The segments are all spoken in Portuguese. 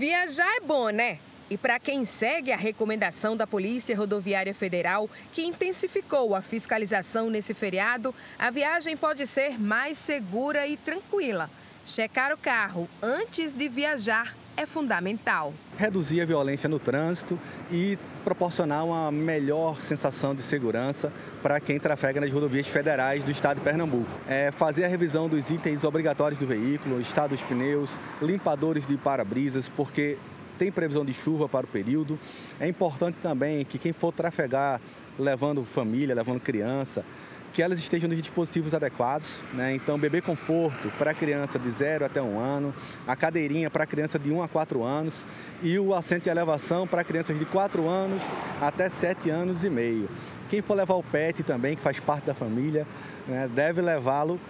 Viajar é bom, né? E para quem segue a recomendação da Polícia Rodoviária Federal, que intensificou a fiscalização nesse feriado, a viagem pode ser mais segura e tranquila. Checar o carro antes de viajar é fundamental. Reduzir a violência no trânsito e proporcionar uma melhor sensação de segurança para quem trafega nas rodovias federais do estado de Pernambuco. É fazer a revisão dos itens obrigatórios do veículo, estado dos pneus, limpadores de para-brisas, porque tem previsão de chuva para o período. É importante também que quem for trafegar levando família, levando criança, que elas estejam nos dispositivos adequados, né? Então, bebê conforto para criança de 0 até 1 ano, a cadeirinha para criança de 1 a 4 anos e o assento de elevação para crianças de 4 anos até 7 anos e meio. Quem for levar o pet também, que faz parte da família, né? deve levá-lo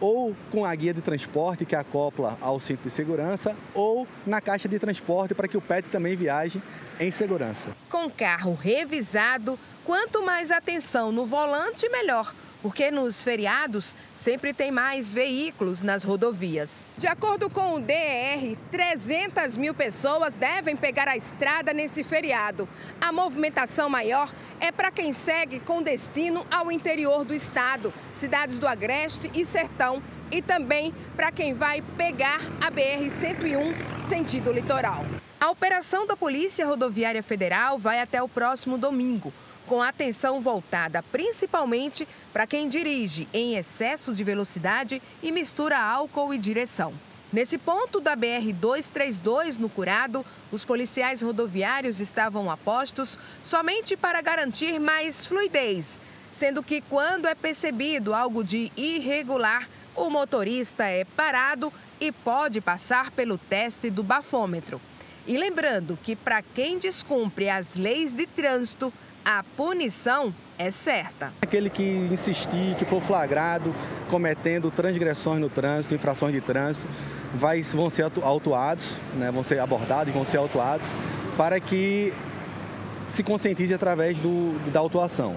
ou com a guia de transporte que acopla ao cinto de segurança ou na caixa de transporte para que o pet também viaje em segurança. Com carro revisado, quanto mais atenção no volante, melhor porque nos feriados sempre tem mais veículos nas rodovias. De acordo com o DER, 300 mil pessoas devem pegar a estrada nesse feriado. A movimentação maior é para quem segue com destino ao interior do estado, cidades do Agreste e Sertão, e também para quem vai pegar a BR-101 sentido litoral. A operação da Polícia Rodoviária Federal vai até o próximo domingo com atenção voltada principalmente para quem dirige em excesso de velocidade e mistura álcool e direção. Nesse ponto da BR-232, no Curado, os policiais rodoviários estavam a postos somente para garantir mais fluidez, sendo que quando é percebido algo de irregular, o motorista é parado e pode passar pelo teste do bafômetro. E lembrando que para quem descumpre as leis de trânsito, a punição é certa. Aquele que insistir, que for flagrado cometendo transgressões no trânsito, infrações de trânsito, vai, vão ser autuados, né, vão ser abordados, vão ser autuados, para que se conscientize através do, da autuação.